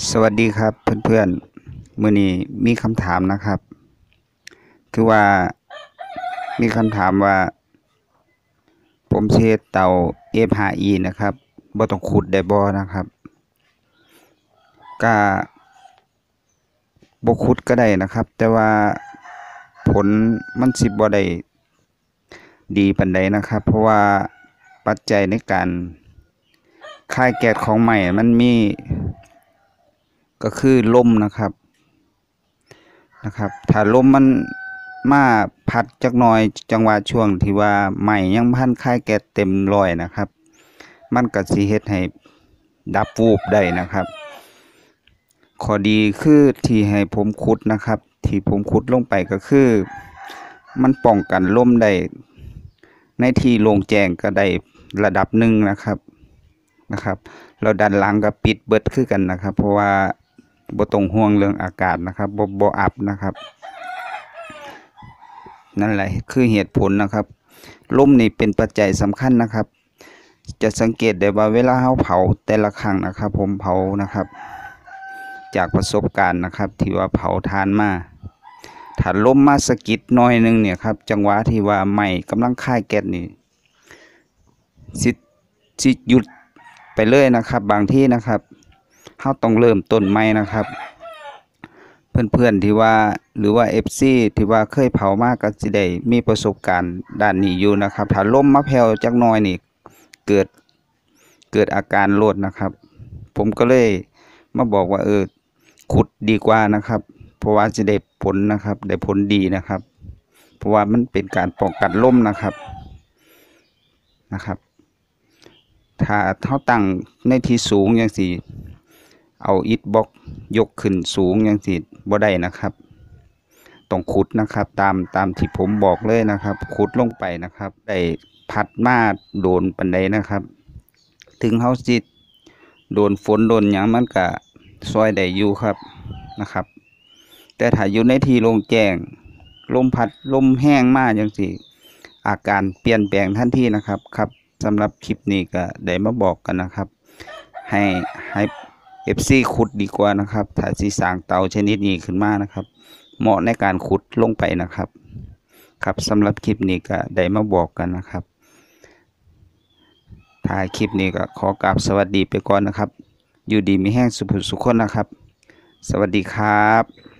สวัสดีครับเพื่อนๆมื้อนี้มีคำถามนะครับ คือว่ามีคำถามว่า ผมเฮ็ดเตา F5E นะครับบ่ต้องขุดได้บ่นะครับก็บ่ขุดก็ได้นะครับ แต่ว่าผลมันสิบ่ได้ดีปานใดนะครับ เพราะว่าปัจจัยในการคายแก๊สของใหม่มันมี ก็คือลมนะครับนะครับ ถ้าลมมันมาพัดจักหน่อยจังหวะช่วงที่ว่าไหม้ยังพันคายแก๊สเต็มรอยนะครับ มันก็สิเฮ็ดให้ดับวูบได้นะครับข้อดีคือที่ให้ผมขุดนะครับ ที่ผมขุดลงไปก็คือ มันป้องกันลมได้ในที่โล่งแจ้งก็ได้ระดับหนึ่งนะครับนะครับแล้วด้านหลังก็ปิดเบิดคือกันนะครับ เพราะว่า บ่ต้องห่วงเรื่องอากาศนะครับบ่บ่อับนะครับ นั่นแหละคือเหตุผลนะครับลมนี่เป็นปัจจัยสำคัญนะครับ จะสังเกตได้ว่าเวลาเฮาเผาแต่ละครั้งนะครับ ผมเผานะครับ จากประสบการณ์นะครับ ที่ว่าเผาทานมาถ้าลมมาสะกิดหน้อยหนึงเนี่ยครับ จังหวะที่ว่าไหม้กำลังคายแก๊สนี่สิสิหยุดไปเลยนะครับ บางที่นะครับ เฮาต้องเริ่มต้นใหม่นะครับ เพื่อนๆที่ว่าหรือว่า FC ที่ว่าเคยเผามาก็สิได้มีประสบการณ์ด้านนี้อยู่นะครับ ถ้าล้มมาแผ่วจักหน่อยนี่เกิดเกิดอาการโลดนะครับ ผมก็เลยมาบอกว่าเออขุดดีกว่านะครับ เพราะว่าจะได้ผลนะครับ ได้ผลดีนะครับ เพราะว่ามันเป็นการป้องกันลมนะครับนะครับ ถ้าเท่าตั้งในที่สูงอย่างสี่ เอาอิฐบล็อกยกขึ้นสูงอย่างสี่บ่ได้นะครับต้องขุดนะครับ ตามตามที่ผมบอกเลยนะครับ ขุดลงไปนะครับ ได้พัดมาโดนปันใดนะครับ ถึงเฮาสิโดนฝนโดนหยังมันก็ซอยได้อยู่ครับนะครับ แต่ถ้าอยู่ในที่โล่งแจ้งลมพัดลมแห้งมากจังซี่อาการเปลี่ยนแปลงทันทีนะครับครับสำหรับคลิปนี้ก็ได้มาบอกกันนะครับ ให้ให้ FC ขุดดีกว่านะครับ ถ้าสีสางเตาชนิดนี้ขึ้นมานะครับ เหมาะในการขุดลงไปนะครับ ครับสำหรับคลิปนี้ก็ได้มาบอกกันนะครับถ่ายคลิปนี้ก็ขอกราบสวัสดีไปก่อนนะครับ อยู่ดีมีแห้งสุขสุขคนนะครับ สวัสดีครับ